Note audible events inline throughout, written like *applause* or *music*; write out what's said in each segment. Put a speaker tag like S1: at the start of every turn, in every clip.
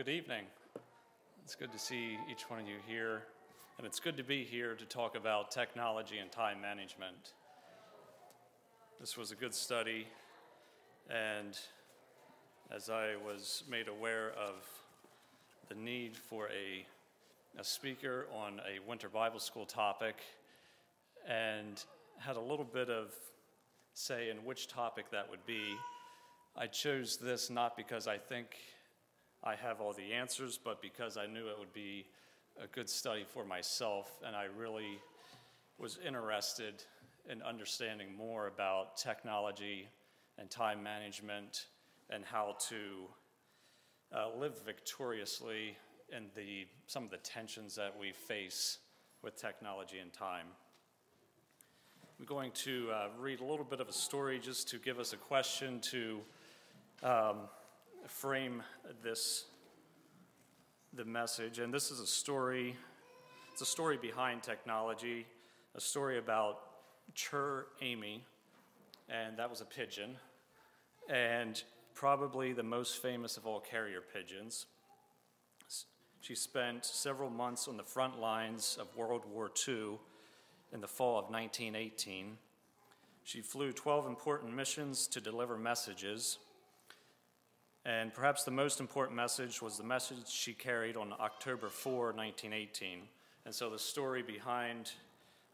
S1: Good evening. It's good to see each one of you here, and it's good to be here to talk about technology and time management. This was a good study, and as I was made aware of the need for a, a speaker on a winter Bible school topic, and had a little bit of say in which topic that would be, I chose this not because I think I have all the answers, but because I knew it would be a good study for myself, and I really was interested in understanding more about technology and time management and how to uh, live victoriously in the, some of the tensions that we face with technology and time. I'm going to uh, read a little bit of a story just to give us a question to um, frame this the message. And this is a story it's a story behind technology a story about Cher Ami and that was a pigeon and probably the most famous of all carrier pigeons. She spent several months on the front lines of world war ii in the fall of 1918 she flew 12 important missions to deliver messages and perhaps the most important message was the message she carried on October 4, 1918. And so the story behind,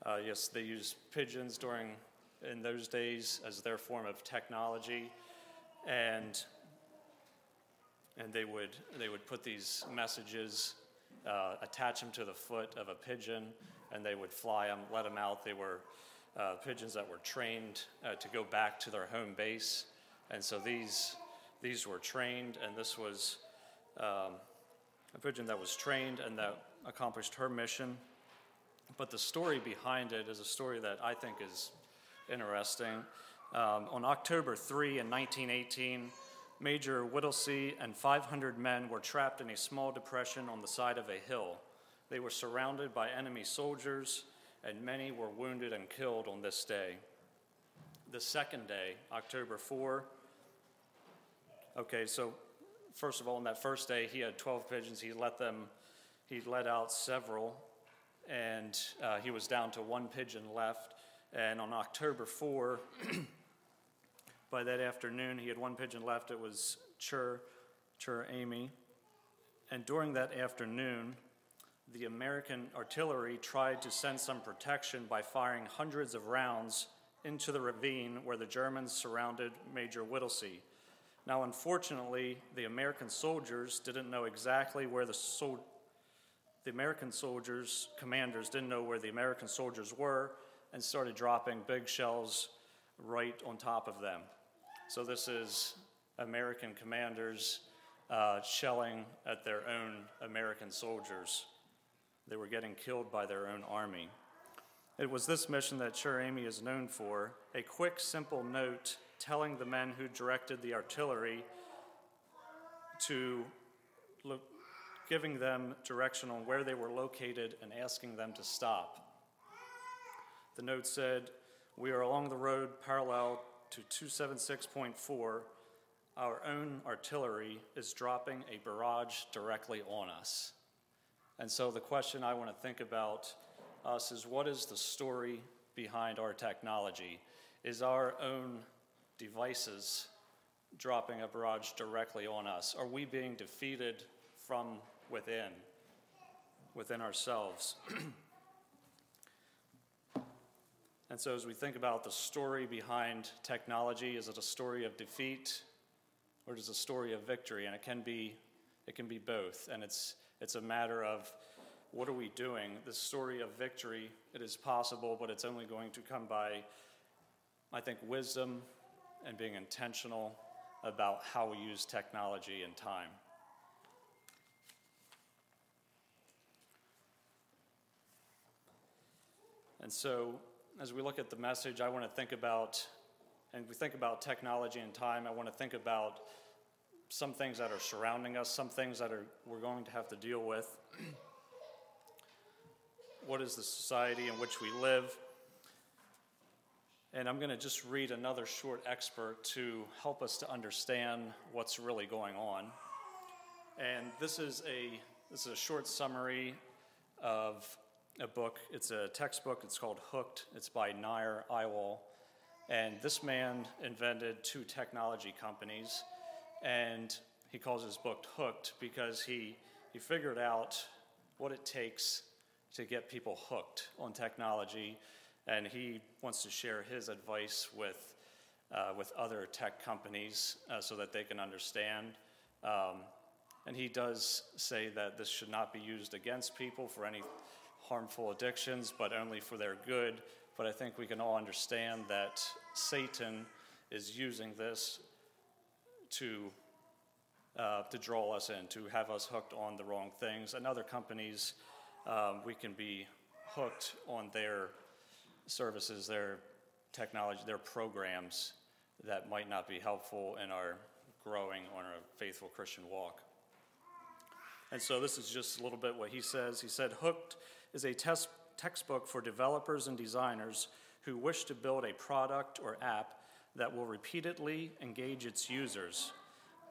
S1: uh, yes, they used pigeons during, in those days as their form of technology. And, and they, would, they would put these messages, uh, attach them to the foot of a pigeon, and they would fly them, let them out. They were uh, pigeons that were trained uh, to go back to their home base. And so these these were trained, and this was um, a pigeon that was trained and that accomplished her mission. But the story behind it is a story that I think is interesting. Um, on October 3 in 1918, Major Whittlesey and 500 men were trapped in a small depression on the side of a hill. They were surrounded by enemy soldiers, and many were wounded and killed on this day. The second day, October 4, Okay, so first of all, on that first day, he had 12 pigeons. He let them, he let out several, and uh, he was down to one pigeon left. And on October 4, *clears throat* by that afternoon, he had one pigeon left. It was Cher, Cher Ami. And during that afternoon, the American artillery tried to send some protection by firing hundreds of rounds into the ravine where the Germans surrounded Major Whittlesey. Now, unfortunately, the American soldiers didn't know exactly where the sol- the American soldiers, commanders didn't know where the American soldiers were and started dropping big shells right on top of them. So, this is American commanders uh, shelling at their own American soldiers. They were getting killed by their own army. It was this mission that Cher Ami is known for a quick, simple note telling the men who directed the artillery to look, giving them direction on where they were located and asking them to stop. The note said, We are along the road parallel to 276.4. Our own artillery is dropping a barrage directly on us. And so the question I want to think about us is what is the story behind our technology? Is our own devices dropping a barrage directly on us? Are we being defeated from within, within ourselves? *clears throat* and so, as we think about the story behind technology, is it a story of defeat or is it a story of victory? And it can be, it can be both. And it's, it's a matter of what are we doing? The story of victory, it is possible, but it's only going to come by, I think, wisdom and being intentional about how we use technology and time. And so, as we look at the message, I want to think about, and we think about technology and time, I want to think about some things that are surrounding us, some things that are, we're going to have to deal with. *clears throat* what is the society in which we live? And I'm going to just read another short expert to help us to understand what's really going on. And this is a this is a short summary of a book. It's a textbook. It's called Hooked. It's by Nir Eyal. And this man invented two technology companies, and he calls his book Hooked because he, he figured out what it takes to get people hooked on technology, and he wants to share his advice with, uh, with other tech companies uh, so that they can understand. Um, and he does say that this should not be used against people for any harmful addictions, but only for their good. But I think we can all understand that Satan is using this to, uh, to draw us in, to have us hooked on the wrong things. And other companies, um, we can be hooked on their services, their technology, their programs that might not be helpful in our growing on our faithful Christian walk. And so this is just a little bit what he says. He said, Hooked is a test, textbook for developers and designers who wish to build a product or app that will repeatedly engage its users.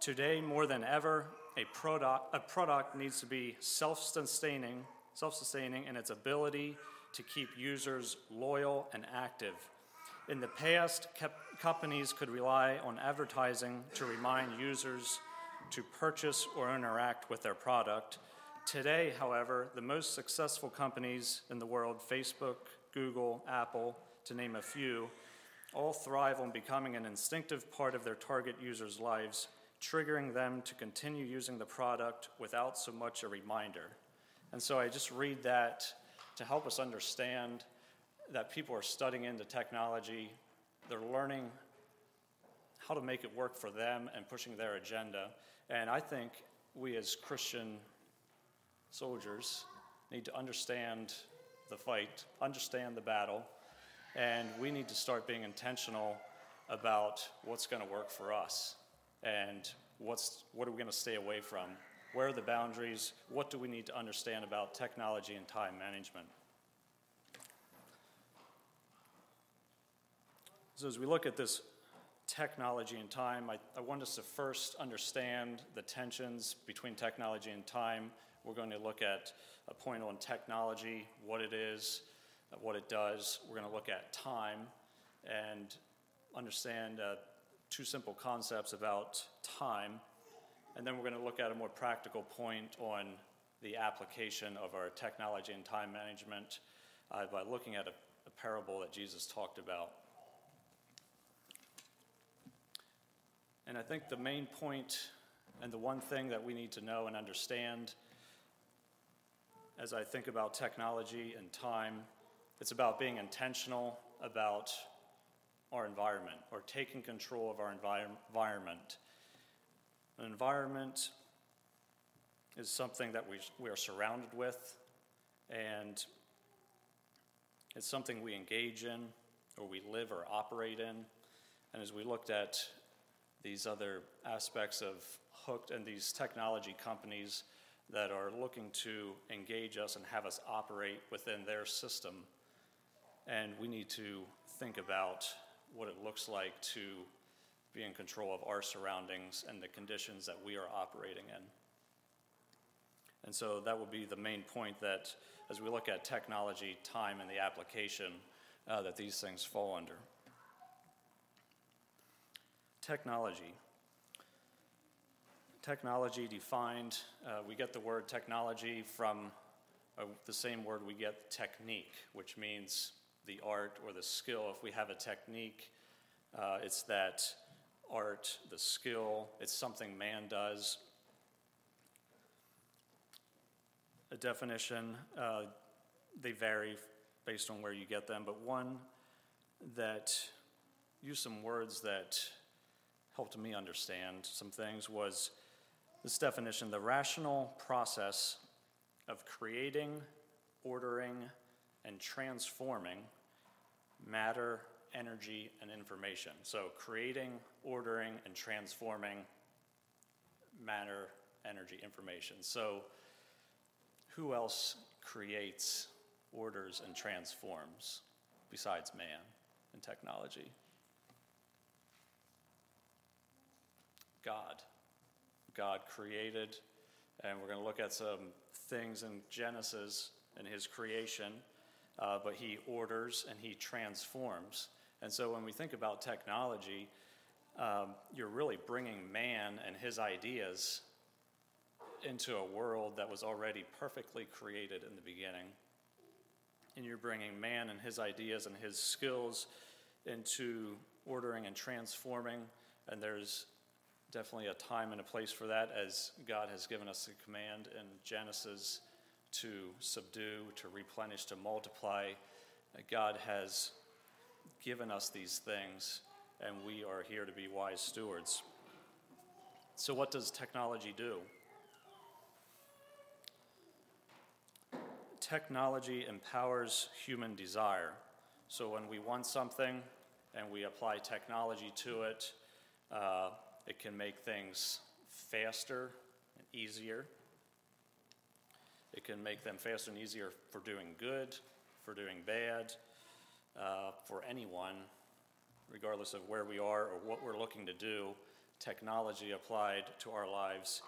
S1: Today, more than ever, a product, a product needs to be self-sustaining, self-sustaining in its ability to keep users loyal and active. In the past, companies could rely on advertising to remind users to purchase or interact with their product. Today, however, the most successful companies in the world, Facebook, Google, Apple, to name a few, all thrive on becoming an instinctive part of their target users' lives, triggering them to continue using the product without so much a reminder. And so I just read that to help us understand that people are studying into technology, they're learning how to make it work for them and pushing their agenda. And I think we as Christian soldiers need to understand the fight, understand the battle, and we need to start being intentional about what's going to work for us and what's, what are we going to stay away from. Where are the boundaries? What do we need to understand about technology and time management? So, as we look at this technology and time, I, I, want us to first understand the tensions between technology and time. We're going to look at a point on technology, what it is, what it does. We're going to look at time and understand uh, two simple concepts about time. And then we're going to look at a more practical point on the application of our technology and time management uh, by looking at a, a parable that Jesus talked about. And I think the main point and the one thing that we need to know and understand as I think about technology and time, it's about being intentional about our environment or taking control of our envir- environment. An environment is something that we, we are surrounded with, and it's something we engage in or we live or operate in. And as we looked at these other aspects of Hooked and these technology companies that are looking to engage us and have us operate within their system. And we need to think about what it looks like to be in control of our surroundings and the conditions that we are operating in. And so that will be the main point that as we look at technology, time, and the application, uh, that these things fall under technology. Technology defined, uh, we get the word technology from uh, the same word we get technique, which means the art or the skill. If we have a technique, uh, it's that art, the skill, it's something man does. A definition, uh, they vary based on where you get them, but one that used some words that helped me understand some things was this definition the rational process of creating, ordering, and transforming matter, energy, and information. So, creating, ordering, and transforming matter, energy, information. So, who else creates, orders, and transforms besides man and technology? God. God created And we're going to look at some things in Genesis and his creation, uh, but he orders and he transforms. And so when we think about technology, um, you're really bringing man and his ideas into a world that was already perfectly created in the beginning. And you're bringing man and his ideas and his skills into ordering and transforming. And there's definitely a time and a place for that as God has given us a command in Genesis to subdue, to replenish, to multiply. God has given us these things, and we are here to be wise stewards. So, what does technology do? Technology empowers human desire. So, when we want something and we apply technology to it, uh, it can make things faster and easier. It can make them faster and easier for doing good, for doing bad, uh, for anyone, regardless of where we are or what we're looking to do. Technology applied to our lives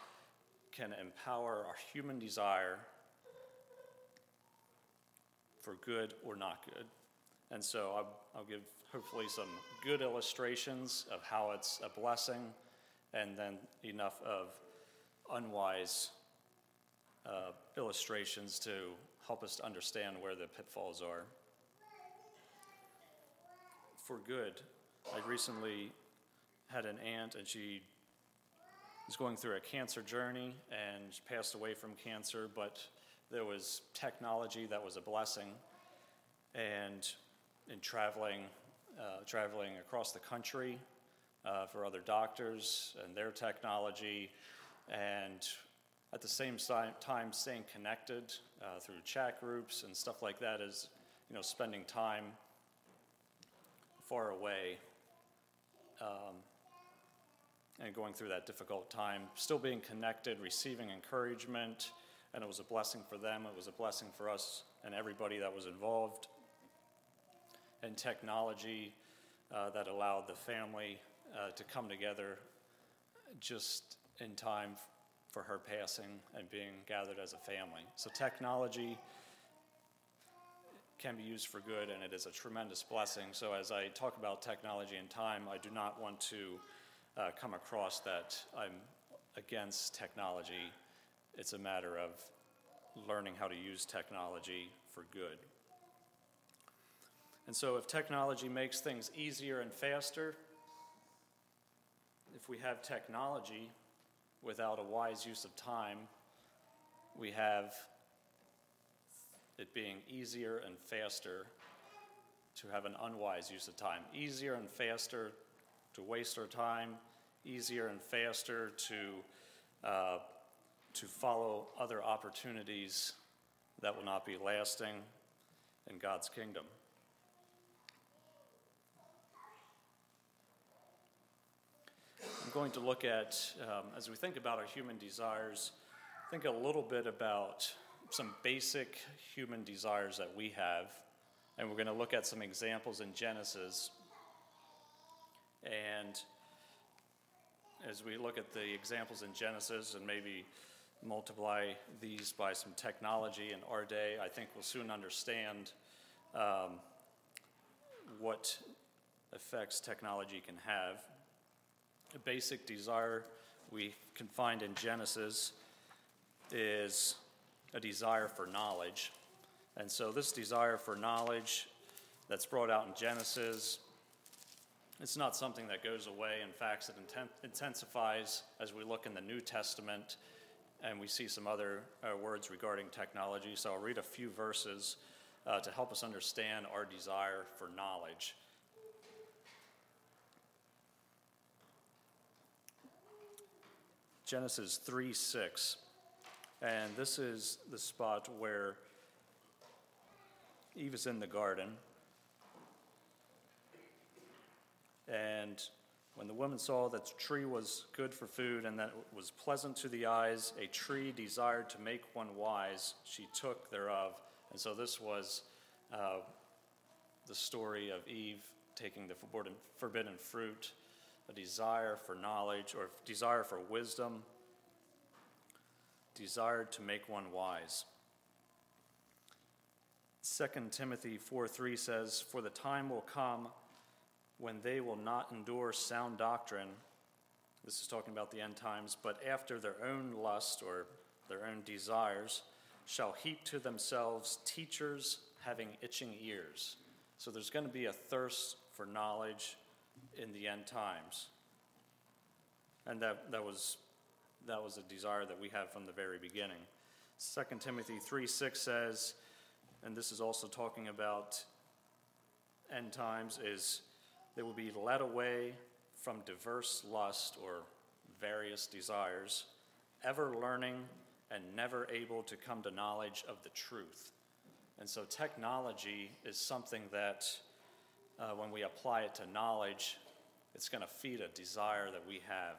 S1: can empower our human desire for good or not good. And so I'll, I'll give hopefully some good illustrations of how it's a blessing and then enough of unwise uh, illustrations to help us understand where the pitfalls are. For good, I recently had an aunt and she was going through a cancer journey and passed away from cancer, but there was technology that was a blessing. And in traveling, uh, traveling across the country, uh, for other doctors and their technology, and at the same time staying connected uh, through chat groups and stuff like that is, you know, spending time far away um, and going through that difficult time, still being connected, receiving encouragement, and it was a blessing for them. It was a blessing for us and everybody that was involved. And technology uh, that allowed the family uh, to come together just in time for her passing and being gathered as a family. So, technology can be used for good, and it is a tremendous blessing. So, as I talk about technology and time, I do not want to uh, come across that I'm against technology. It's a matter of learning how to use technology for good. And so, if technology makes things easier and faster, if we have technology without a wise use of time, we have it being easier and faster to have an unwise use of time. Easier and faster to waste our time, easier and faster to, uh, to follow other opportunities that will not be lasting in God's kingdom. I'm going to look at, um, as we think about our human desires, think a little bit about some basic human desires that we have. And we're going to look at some examples in Genesis. And as we look at the examples in Genesis and maybe multiply these by some technology in our day, I think we'll soon understand um, what effects technology can have a basic desire we can find in Genesis is a desire for knowledge. And so, this desire for knowledge that's brought out in Genesis, it's not something that goes away. In fact, it intensifies as we look in the New Testament and we see some other uh, words regarding technology. So, I'll read a few verses uh, to help us understand our desire for knowledge. Genesis 3 6. And this is the spot where Eve is in the garden. And when the woman saw that the tree was good for food and that it was pleasant to the eyes, a tree desired to make one wise, she took thereof. And so this was uh, the story of Eve taking the forbidden, forbidden fruit a desire for knowledge or desire for wisdom, desire to make one wise. 2 Timothy 4 3 says, For the time will come when they will not endure sound doctrine. This is talking about the end times, but after their own lust or their own desires, shall heap to themselves teachers having itching ears. So there's going to be a thirst for knowledge in the end times. And that, that, was, that was a desire that we had from the very beginning. 2 Timothy 3 6 says, and this is also talking about end times, is they will be led away from diverse lust or various desires, ever learning and never able to come to knowledge of the truth. And so, technology is something that, uh, when we apply it to knowledge, it's going to feed a desire that we have.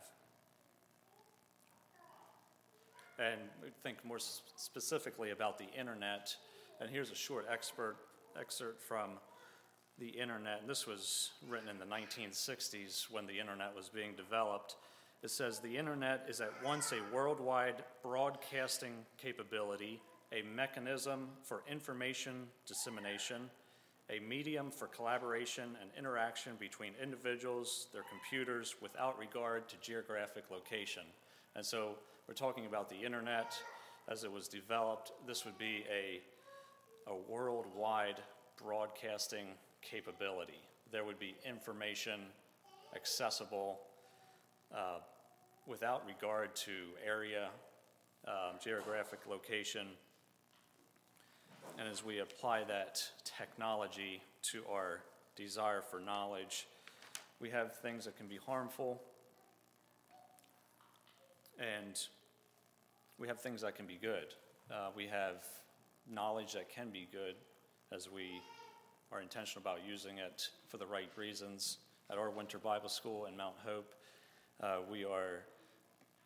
S1: And think more specifically about the internet. And here's a short expert, excerpt from the internet. And this was written in the 1960s when the internet was being developed. It says the internet is at once a worldwide broadcasting capability, a mechanism for information dissemination, a medium for collaboration and interaction between individuals, their computers, without regard to geographic location. And so we're talking about the internet as it was developed. This would be a, a worldwide broadcasting capability. There would be information accessible uh, without regard to area, um, geographic location. And as we apply that technology to our desire for knowledge, we have things that can be harmful, and we have things that can be good. Uh, we have knowledge that can be good as we are intentional about using it for the right reasons. At our winter Bible school in Mount Hope, uh, we are,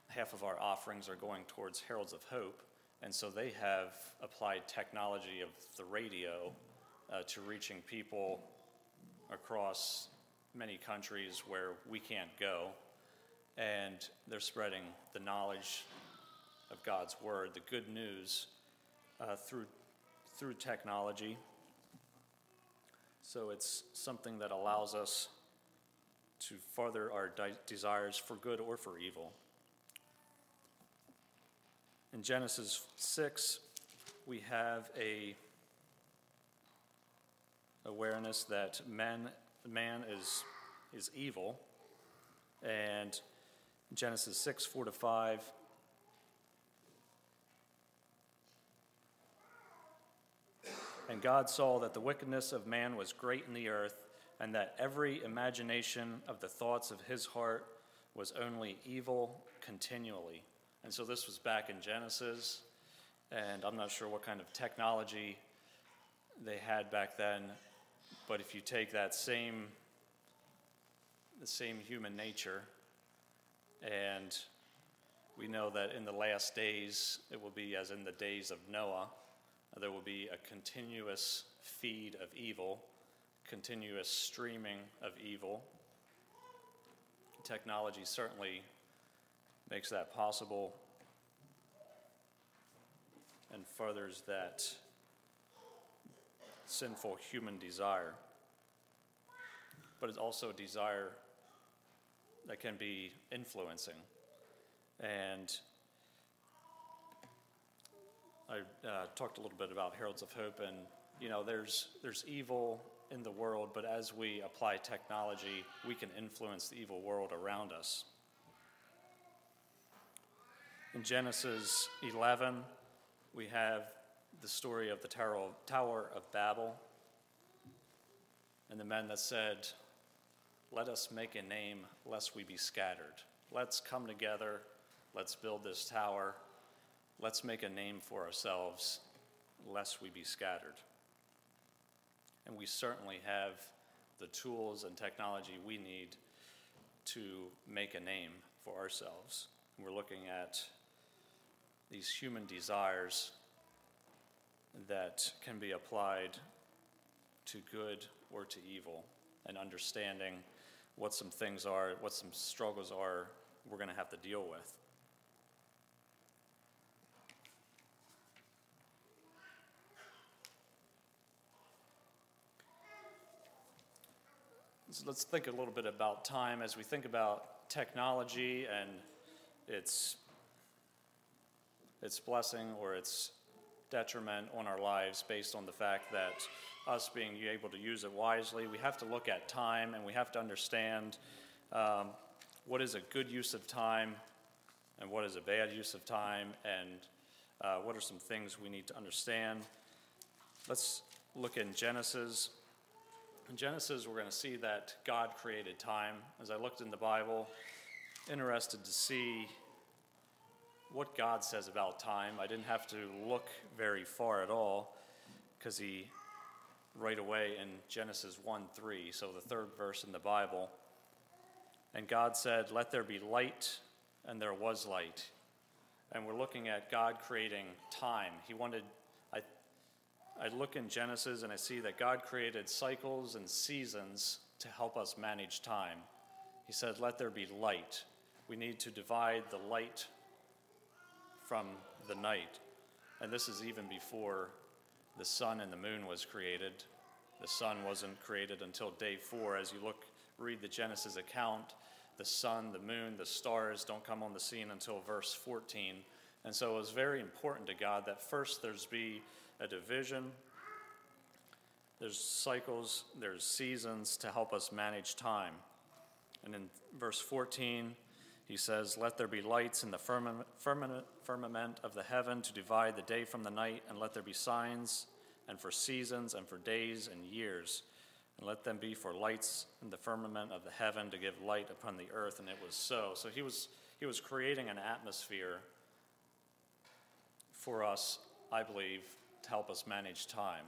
S1: half of our offerings are going towards Heralds of Hope, and so they have applied technology of the radio uh, to reaching people across many countries where we can't go, and they're spreading the knowledge of God's Word, the good news, uh, through, through technology. So it's something that allows us to further our de- desires for good or for evil. In Genesis 6, we have a awareness that man, man is, is evil. And Genesis 6, 4 to 5, And God saw that the wickedness of man was great in the earth, and that every imagination of the thoughts of his heart was only evil continually. And so this was back in Genesis, and I'm not sure what kind of technology they had back then, but if you take that same the same human nature and we know that in the last days it will be as in the days of Noah there will be a continuous feed of evil, continuous streaming of evil. Technology certainly makes that possible and furthers that sinful human desire. But it's also a desire that can be influencing. And I uh, talked a little bit about Heralds of Hope, and you know, there's there's evil in the world, but as we apply technology, we can influence the evil world around us. In Genesis 11, we have the story of the Tower of Babel and the men that said, Let us make a name lest we be scattered. Let's come together. Let's build this tower let's make a name for ourselves lest we be scattered. And we certainly have the tools and technology we need to make a name for ourselves. We're looking at these human desires that can be applied to good or to evil and understanding what some things are, what some struggles are we're going to have to deal with. So let's think a little bit about time as we think about technology and its its blessing or its detriment on our lives based on the fact that us being able to use it wisely, we have to look at time and we have to understand um, what is a good use of time and what is a bad use of time and uh, what are some things we need to understand. Let's look in Genesis. In Genesis, we're going to see that God created time. As I looked in the Bible, interested to see what God says about time. I didn't have to look very far at all because he, right away in Genesis 1 3, so the third verse in the Bible, and God said, Let there be light, and there was light. And we're looking at God creating time. He wanted, I, I look in Genesis and I see that God created cycles and seasons to help us manage time. He said, Let there be light. We need to divide the light from the night. And this is even before the sun and the moon was created. The sun wasn't created until day four. As you look, read the Genesis account, the sun, the moon, the stars don't come on the scene until verse 14. And so it was very important to God that first there's be a division, there's cycles, there's seasons to help us manage time. And in verse 14, he says, Let there be lights in the firmament, firmament of the heaven to divide the day from the night, and let there be signs, and for seasons, and for days and years. And let them be for lights in the firmament of the heaven to give light upon the earth. And it was so. So he was, he was creating an atmosphere for us, I believe, to help us manage time.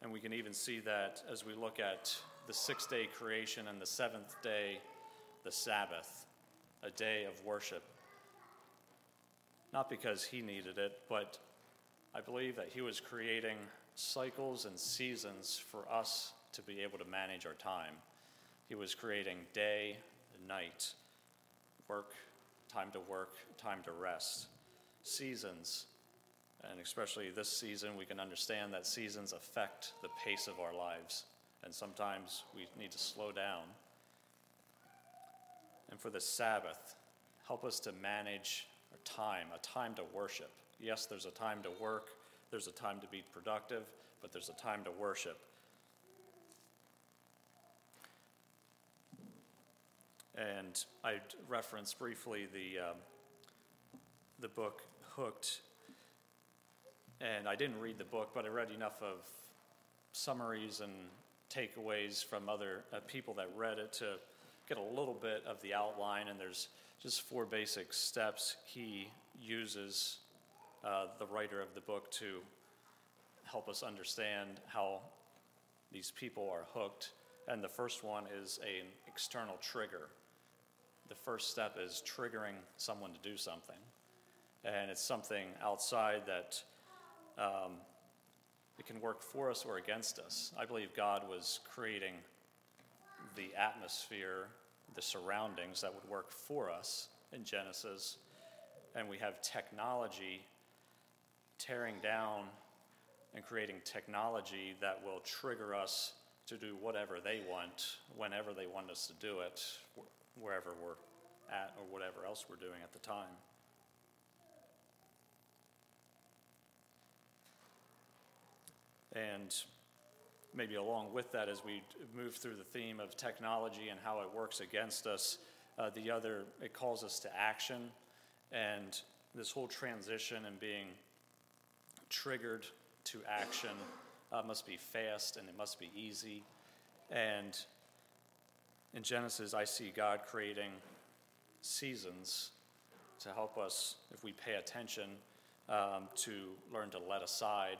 S1: And we can even see that as we look at the sixth day creation and the seventh day, the Sabbath, a day of worship. Not because he needed it, but I believe that he was creating cycles and seasons for us to be able to manage our time. He was creating day night, work, time to work, time to rest, seasons. And especially this season, we can understand that seasons affect the pace of our lives and sometimes we need to slow down. And for the Sabbath, help us to manage our time, a time to worship. Yes, there's a time to work, there's a time to be productive, but there's a time to worship. And I referenced briefly the, um, the book Hooked. And I didn't read the book, but I read enough of summaries and takeaways from other uh, people that read it to get a little bit of the outline. And there's just four basic steps he uses, uh, the writer of the book, to help us understand how these people are hooked. And the first one is an external trigger. The first step is triggering someone to do something. And it's something outside that um, it can work for us or against us. I believe God was creating the atmosphere, the surroundings that would work for us in Genesis. And we have technology tearing down and creating technology that will trigger us to do whatever they want, whenever they want us to do it, wherever we're at or whatever else we're doing at the time. And maybe along with that, as we move through the theme of technology and how it works against us, uh, the other, it calls us to action. And this whole transition and being triggered to action uh, must be fast and it must be easy. And in Genesis, I see God creating seasons to help us, if we pay attention, um, to learn to let aside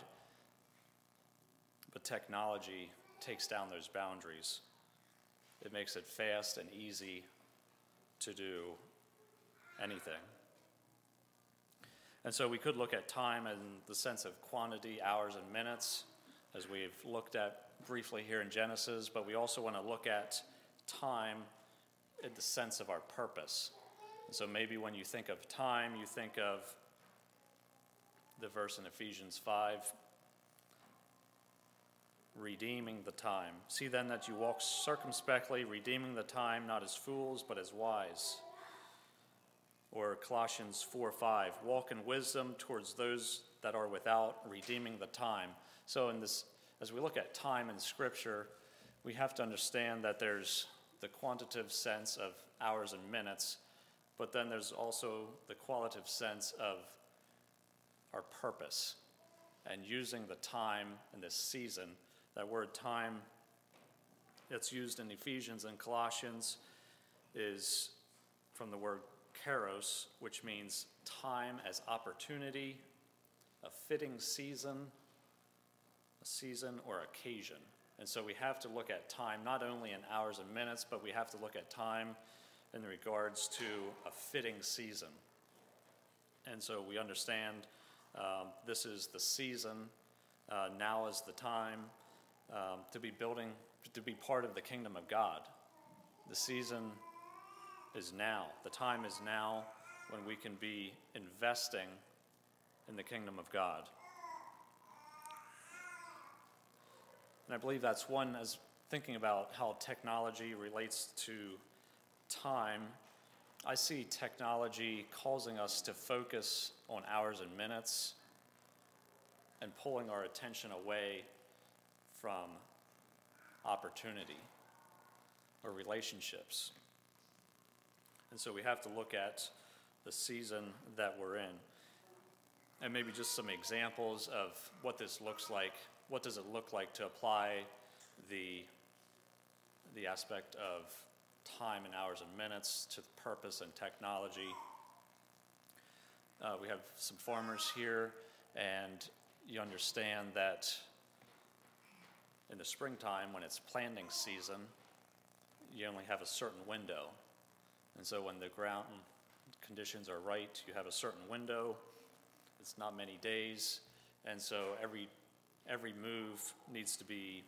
S1: but technology takes down those boundaries. It makes it fast and easy to do anything. And so we could look at time in the sense of quantity, hours, and minutes, as we've looked at briefly here in Genesis, but we also want to look at time in the sense of our purpose. And so maybe when you think of time, you think of the verse in Ephesians 5 redeeming the time. See then that you walk circumspectly, redeeming the time, not as fools, but as wise. Or Colossians 4 5, walk in wisdom towards those that are without, redeeming the time. So, in this, as we look at time in Scripture, we have to understand that there's the quantitative sense of hours and minutes, but then there's also the qualitative sense of our purpose and using the time in this season. That word time that's used in Ephesians and Colossians is from the word kairos, which means time as opportunity, a fitting season, a season or occasion. And so we have to look at time not only in hours and minutes, but we have to look at time in regards to a fitting season. And so we understand um, this is the season, uh, now is the time um, to be building, to be part of the kingdom of God. The season is now, the time is now when we can be investing in the kingdom of God. And I believe that's one, as thinking about how technology relates to time, I see technology causing us to focus on hours and minutes and pulling our attention away from opportunity or relationships. And so we have to look at the season that we're in. And maybe just some examples of what this looks like. What does it look like to apply the, the aspect of time and hours and minutes to purpose and technology? Uh, we have some farmers here, and you understand that in the springtime, when it's planting season, you only have a certain window. And so when the ground conditions are right, you have a certain window. It's not many days. And so every, every move needs to be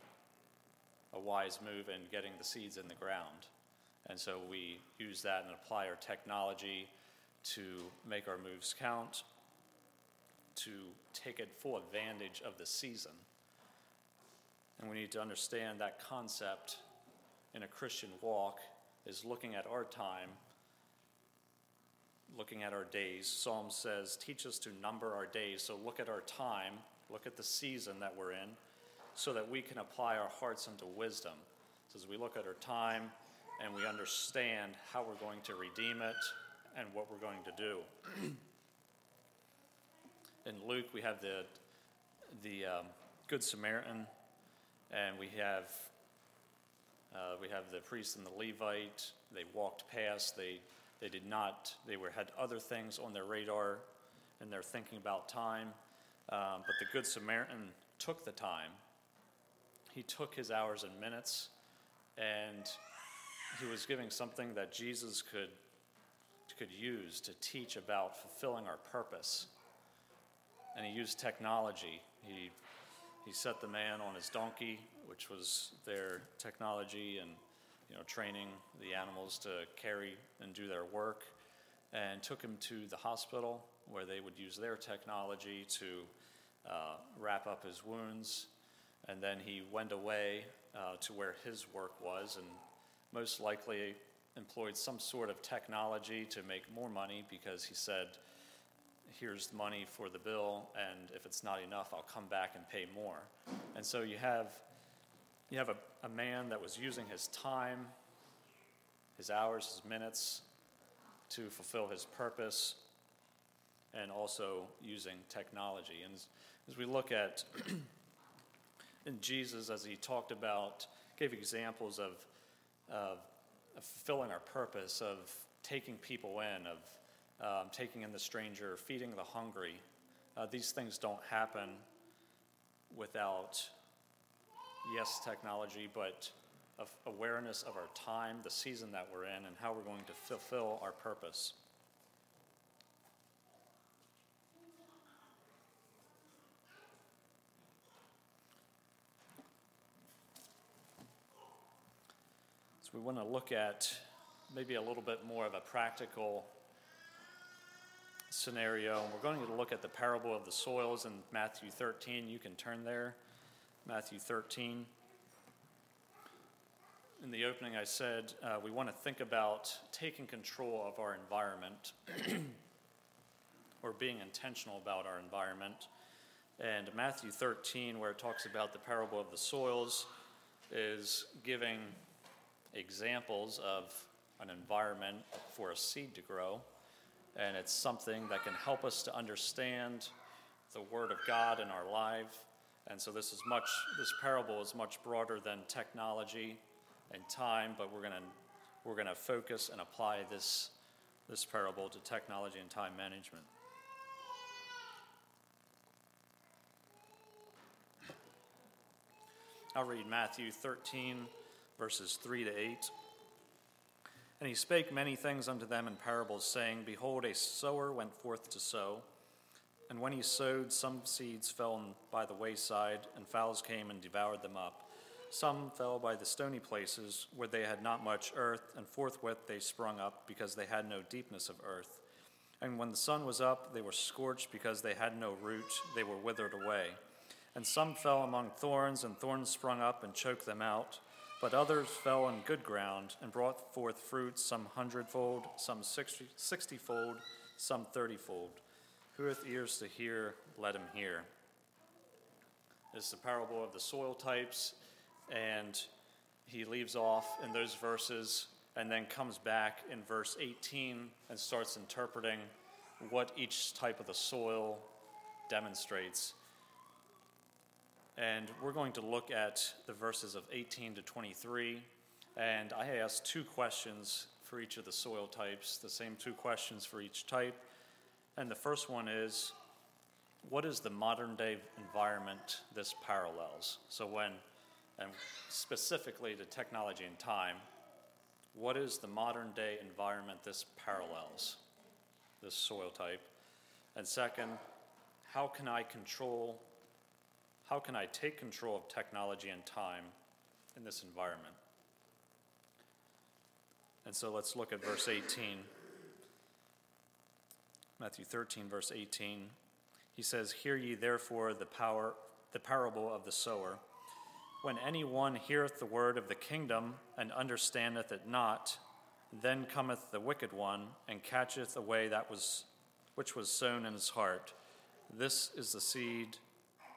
S1: a wise move in getting the seeds in the ground. And so we use that and apply our technology to make our moves count, to take full advantage of the season. And we need to understand that concept in a Christian walk is looking at our time, looking at our days. Psalm says, Teach us to number our days. So look at our time, look at the season that we're in, so that we can apply our hearts unto wisdom. So as we look at our time and we understand how we're going to redeem it and what we're going to do. *clears throat* in Luke, we have the, the um, Good Samaritan and we have uh, we have the priest and the Levite. They walked past. They they did not. They were had other things on their radar, and they're thinking about time. Um, but the Good Samaritan took the time. He took his hours and minutes, and he was giving something that Jesus could could use to teach about fulfilling our purpose. And he used technology. He he set the man on his donkey, which was their technology and you know training the animals to carry and do their work, and took him to the hospital where they would use their technology to uh, wrap up his wounds, and then he went away uh, to where his work was, and most likely employed some sort of technology to make more money because he said here's the money for the bill, and if it's not enough, I'll come back and pay more. And so you have, you have a, a man that was using his time, his hours, his minutes to fulfill his purpose, and also using technology. And as, as we look at *clears throat* in Jesus, as he talked about, gave examples of, of, of fulfilling our purpose, of taking people in, of um, taking in the stranger, feeding the hungry. Uh, these things don't happen without, yes, technology, but awareness of our time, the season that we're in, and how we're going to fulfill our purpose. So we want to look at maybe a little bit more of a practical scenario. And We're going to look at the parable of the soils in Matthew 13. You can turn there. Matthew 13. In the opening, I said uh, we want to think about taking control of our environment *clears throat* or being intentional about our environment. And Matthew 13, where it talks about the parable of the soils, is giving examples of an environment for a seed to grow. And it's something that can help us to understand the Word of God in our life. And so this is much, this parable is much broader than technology and time, but we're going to we're going to focus and apply this, this parable to technology and time management. I'll read Matthew 13, verses 3 to 8. And he spake many things unto them in parables, saying, Behold, a sower went forth to sow. And when he sowed, some seeds fell by the wayside, and fowls came and devoured them up. Some fell by the stony places where they had not much earth, and forthwith they sprung up, because they had no deepness of earth. And when the sun was up, they were scorched, because they had no root, they were withered away. And some fell among thorns, and thorns sprung up and choked them out. But others fell on good ground and brought forth fruit, some hundredfold, some sixtyfold, some thirtyfold. Who hath ears to hear, let him hear. This is the parable of the soil types and he leaves off in those verses and then comes back in verse 18 and starts interpreting what each type of the soil demonstrates. And we're going to look at the verses of 18 to 23. And I asked two questions for each of the soil types, the same two questions for each type. And the first one is what is the modern day environment this parallels? So when and specifically to technology and time, what is the modern day environment this parallels, this soil type? And second, how can I control, how can I take control of technology and time in this environment? And so let's look at verse 18. Matthew 13, verse 18. He says, Hear ye therefore the power, the parable of the sower. When any one heareth the word of the kingdom and understandeth it not, then cometh the wicked one and catcheth away that was which was sown in his heart. This is the seed,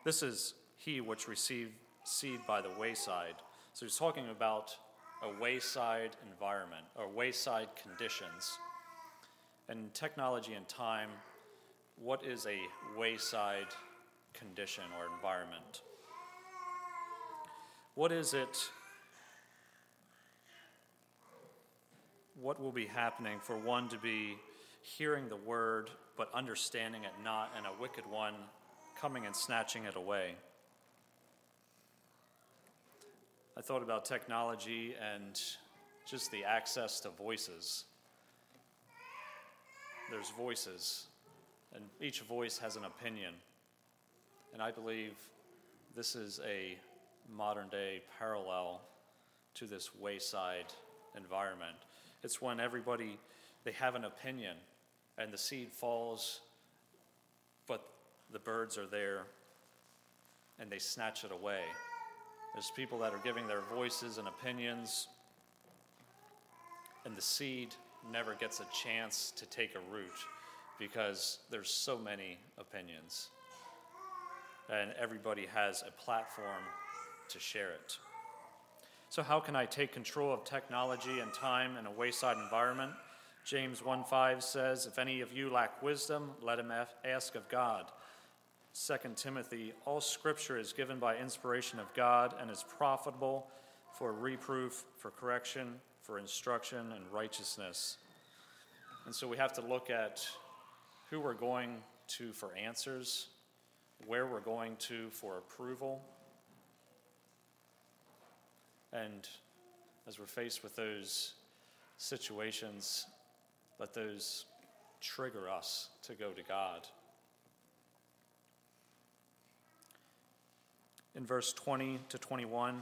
S1: this is he which received seed by the wayside. So he's talking about a wayside environment or wayside conditions. And technology and time, what is a wayside condition or environment? What is it? What will be happening for one to be hearing the word but understanding it not, and a wicked one coming and snatching it away? I thought about technology and just the access to voices. There's voices, and each voice has an opinion. And I believe this is a modern day parallel to this wayside environment. It's when everybody they have an opinion and the seed falls but the birds are there and they snatch it away. There's people that are giving their voices and opinions and the seed never gets a chance to take a root because there's so many opinions. And everybody has a platform to share it. So, how can I take control of technology and time in a wayside environment? James 1:5 says, If any of you lack wisdom, let him ask of God. 2 Timothy, all scripture is given by inspiration of God and is profitable for reproof, for correction, for instruction, and righteousness. And so we have to look at who we're going to for answers, where we're going to for approval, and as we're faced with those situations, let those trigger us to go to God. In verse 20 to 21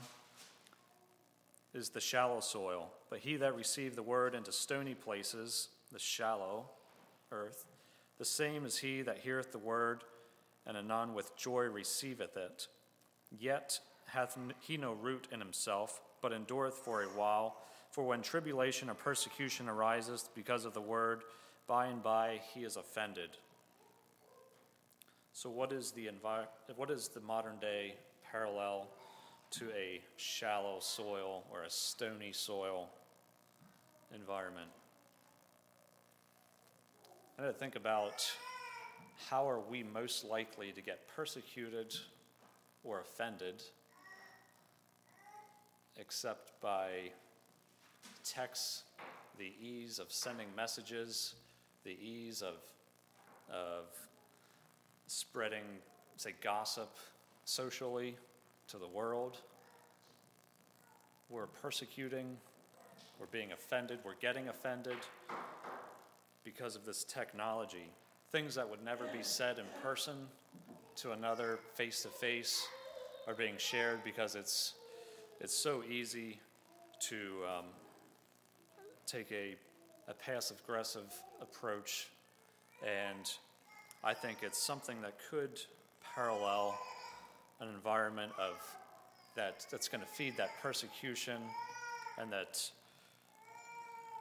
S1: is the shallow soil, but he that received the word into stony places, the shallow earth, the same is he that heareth the word, and anon with joy receiveth it, yet hath he no root in himself, but endureth for a while. For when tribulation or persecution arises because of the word, by and by he is offended. So, what is the, what is the modern day parallel to a shallow soil or a stony soil environment? I had to think about how are we most likely to get persecuted or offended except by texts, the ease of sending messages, the ease of, of spreading, say, gossip socially to the world. We're persecuting, we're being offended, we're getting offended because of this technology. Things that would never be said in person to another face to face are being shared because it's, it's so easy to um, take a, a passive aggressive approach. And I think it's something that could parallel an environment of that that's going to feed that persecution and that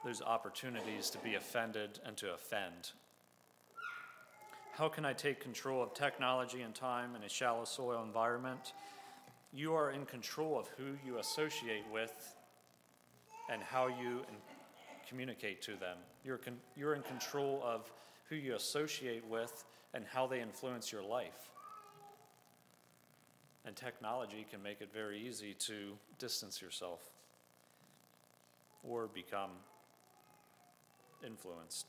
S1: there's opportunities to be offended and to offend. How can I take control of technology and time in a shallow soil environment? You are in control of who you associate with and how you communicate to them. You're, con- you're in control of who you associate with and how they influence your life. And technology can make it very easy to distance yourself or become influenced.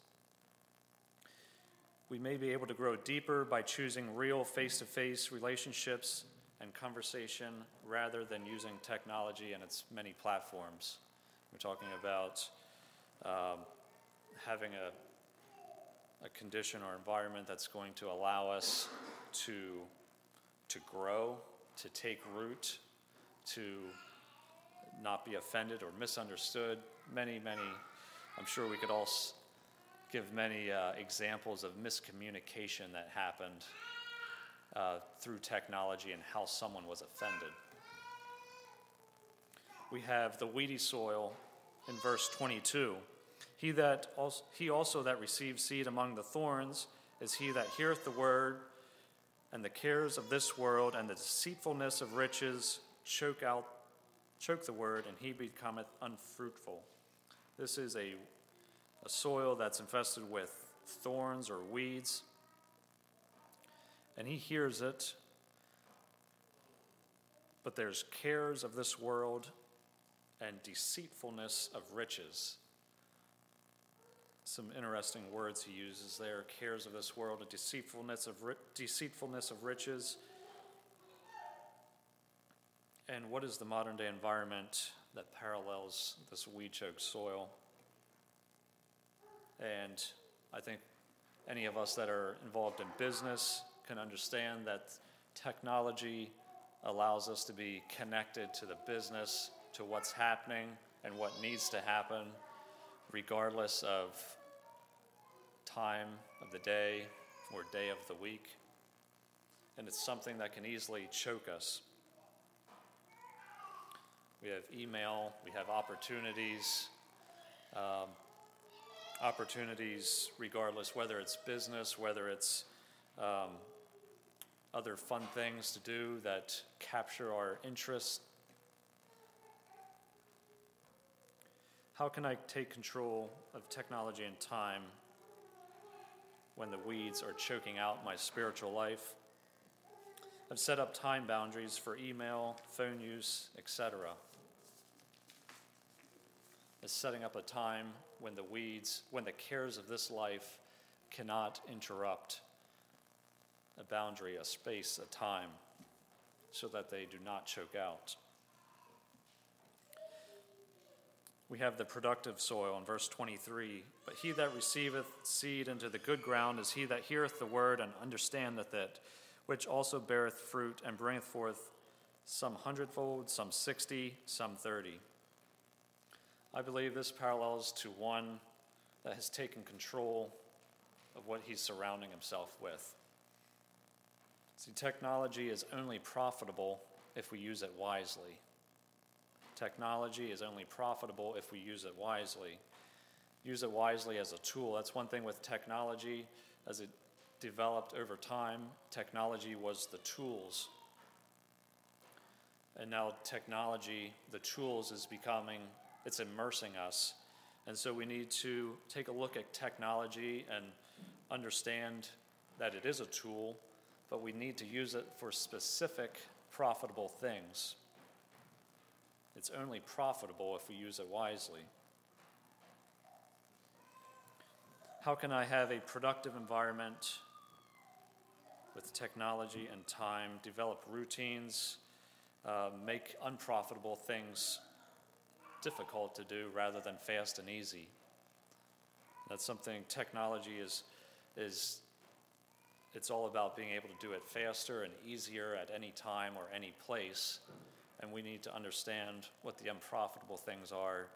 S1: We may be able to grow deeper by choosing real face to face relationships and conversation rather than using technology and its many platforms. We're talking about um, having a, a condition or environment that's going to allow us to, to grow, to take root, to not be offended or misunderstood. Many, many, I'm sure we could all give many uh, examples of miscommunication that happened uh, through technology and how someone was offended. We have the weedy soil in verse 22. He, that also, he also that receives seed among the thorns is he that heareth the word, and the cares of this world and the deceitfulness of riches choke out choke the word, and he becometh unfruitful. This is a a soil that's infested with thorns or weeds. And he hears it, but there's cares of this world and deceitfulness of riches. Some interesting words he uses there cares of this world and deceitfulness of, ri- deceitfulness of riches. And what is the modern day environment that parallels this weed choked soil? And I think any of us that are involved in business can understand that technology allows us to be connected to the business, to what's happening and what needs to happen, regardless of time of the day or day of the week. And it's something that can easily choke us. We have email, we have opportunities. Um, opportunities, regardless whether it's business, whether it's um, other fun things to do that capture our interest. How can I take control of technology and time when the weeds are choking out my spiritual life? I've set up time boundaries for email, phone use, etc. Is setting up a time when the weeds, when the cares of this life cannot interrupt a boundary, a space, a time, so that they do not choke out. We have the productive soil in verse 23. But he that receiveth seed into the good ground is he that heareth the word and understandeth it, which also beareth fruit and bringeth forth some hundredfold, some sixty, some thirty. I believe this parallels to one that has taken control of what he's surrounding himself with. See, technology is only profitable if we use it wisely. Technology is only profitable if we use it wisely. Use it wisely as a tool. That's one thing with technology. As it developed over time, technology was the tools. And now technology, the tools, is becoming, it's immersing us. And so we need to take a look at technology and understand that it is a tool, but we need to use it for specific profitable things. It's only profitable if we use it wisely. How can I have a productive environment with technology and time, develop routines, uh, make unprofitable things difficult to do rather than fast and easy? That's something technology is, is it's all about being able to do it faster and easier at any time or any place. And we need to understand what the unprofitable things are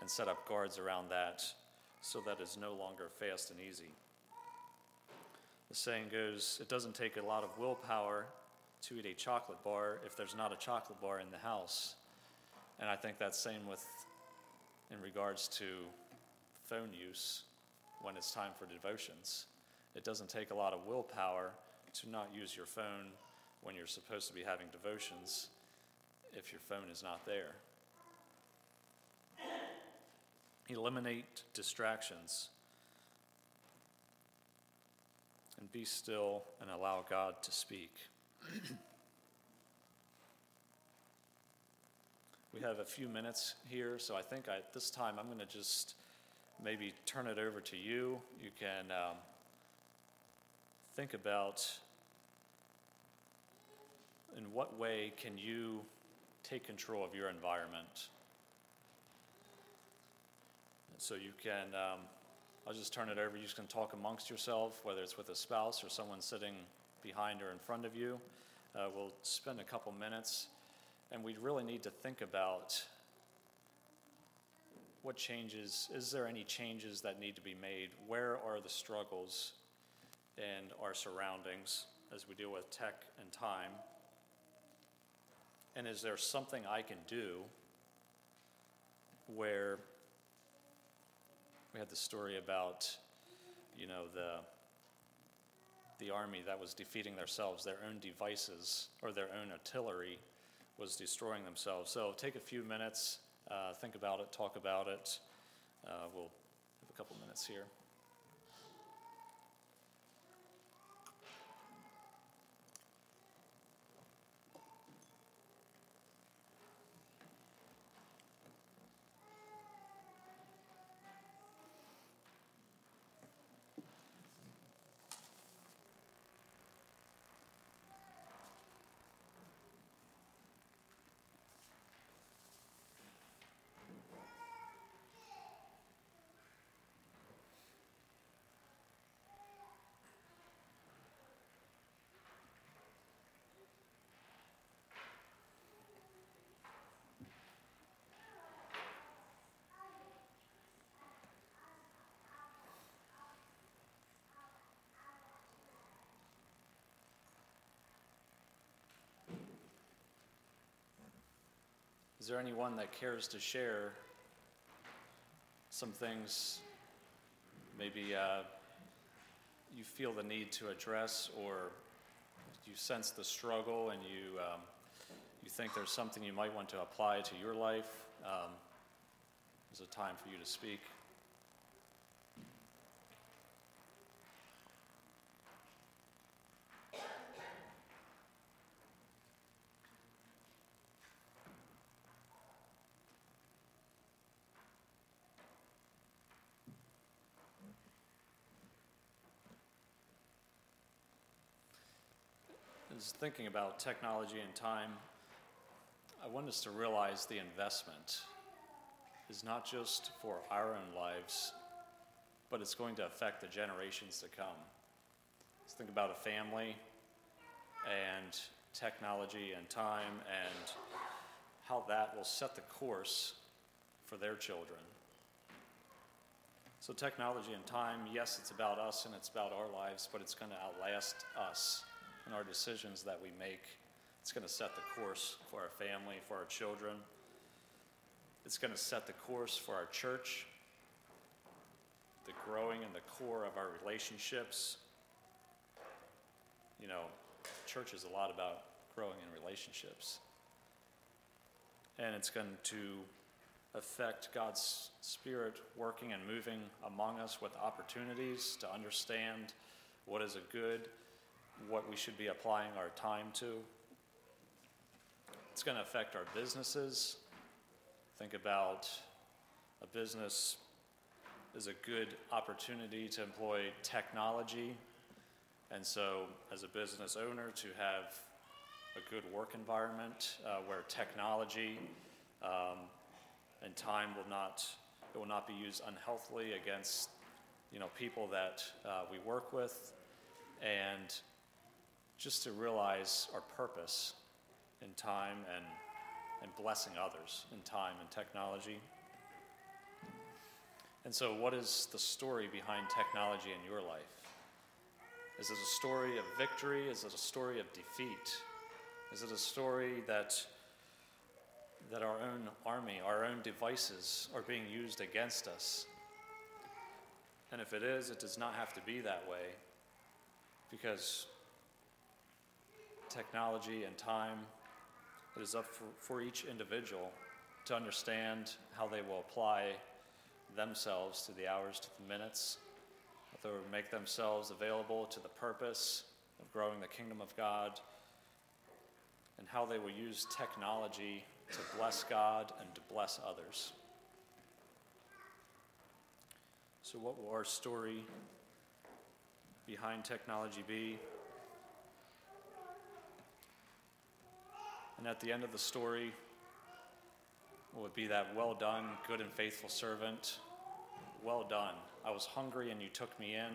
S1: and set up guards around that so that it's no longer fast and easy. The saying goes it doesn't take a lot of willpower to eat a chocolate bar if there's not a chocolate bar in the house. And I think that's same with in regards to phone use when it's time for devotions. It doesn't take a lot of willpower to not use your phone when you're supposed to be having devotions if your phone is not there. Eliminate distractions and be still and allow God to speak. *clears throat* we have a few minutes here, so I think I, this time I'm going to just maybe turn it over to you. You can um, think about in what way can you take control of your environment And so you can, um, I'll just turn it over. You can talk amongst yourself, whether it's with a spouse or someone sitting behind or in front of you. Uh, we'll spend a couple minutes, and we really need to think about what changes, is there any changes that need to be made? Where are the struggles in our surroundings as we deal with tech and time? And is there something I can do where we had the story about, you know, the the army that was defeating themselves, their own devices or their own artillery was destroying themselves. So take a few minutes, uh, think about it, talk about it. Uh, we'll have a couple minutes here. Is there anyone that cares to share some things maybe uh, you feel the need to address or you sense the struggle and you, um, you think there's something you might want to apply to your life? Um, there's a time for you to speak. is thinking about technology and time, I want us to realize the investment is not just for our own lives, but it's going to affect the generations to come. Let's think about a family and technology and time and how that will set the course for their children. So, technology and time, yes, it's about us and it's about our lives, but it's going to outlast us and our decisions that we make It's going to set the course for our family, for our children. It's going to set the course for our church, the growing and the core of our relationships. You know, church is a lot about growing in relationships. And it's going to affect God's Spirit working and moving among us with opportunities to understand what is a good, what we should be applying our time to. It's going to affect our businesses. Think about a business is a good opportunity to employ technology. And so, as a business owner, to have a good work environment uh, where technology um, and time will not, it will not be used unhealthily against, you know, people that uh, we work with. And just to realize our purpose in time and, and blessing others in time and technology. And so, what is the story behind technology in your life? Is it a story of victory? Is it a story of defeat? Is it a story that, that our own army, our own devices are being used against us? And if it is, it does not have to be that way because technology and time, it is up for, for each individual to understand how they will apply themselves to the hours, to the minutes, that they make themselves available to the purpose of growing the kingdom of God, and how they will use technology to bless God and to bless others. So, what will our story behind technology be? And at the end of the story, it be that well done, good and faithful servant? Well done. I was hungry and you took me in.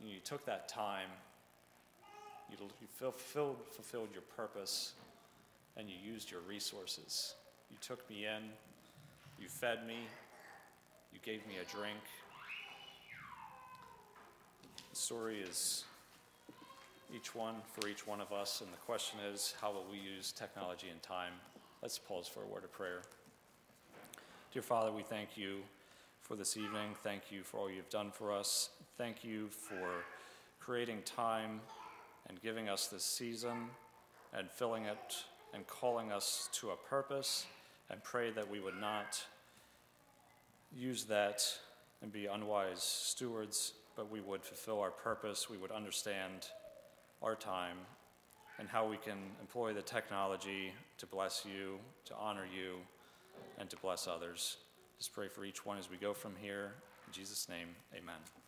S1: And you took that time. You, you fulfilled, fulfilled your purpose and you used your resources. You took me in. You fed me. You gave me a drink. The story is each one for each one of us, and the question is how will we use technology and time? Let's pause for a word of prayer. Dear Father, we thank you for this evening. Thank you for all you've done for us. Thank you for creating time and giving us this season and filling it and calling us to a purpose. And pray that we would not use that and be unwise stewards, but we would fulfill our purpose. We would understand our time and how we can employ the technology to bless you, to honor you, and to bless others. Just pray for each one as we go from here. In Jesus' name, amen.